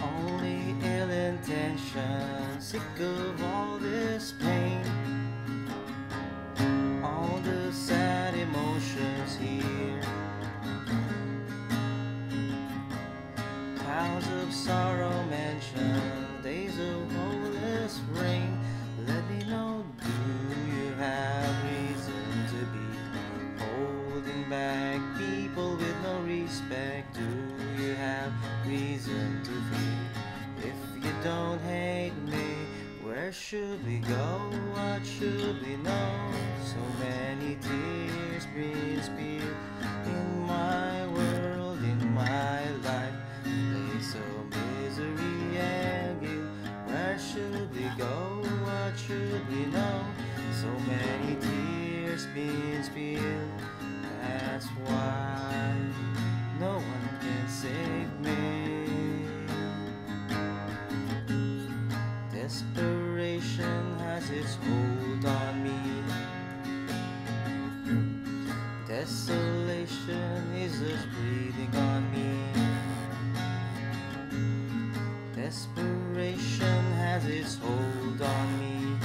Only ill intentions, sick of all this pain. All the sad emotions here. Clouds of sorrow mention reason to fear? If you don't hate me, where should we go? What should we know? So many tears been spilled in my world, in my life. Place of misery and guilt. Where should we go? What should we know? So many tears been spilled. Desperation has its hold on me. Desolation is just breathing on me. Desperation has its hold on me.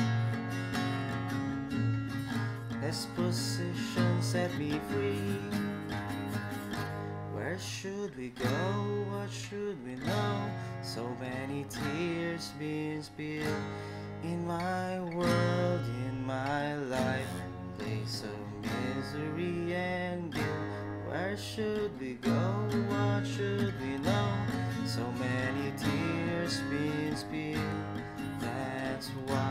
Disposition set me free should we go? What should we know? So many tears being spilled in my world, in my life. Place of misery and guilt. Where should we go? What should we know? So many tears being spilled. That's why.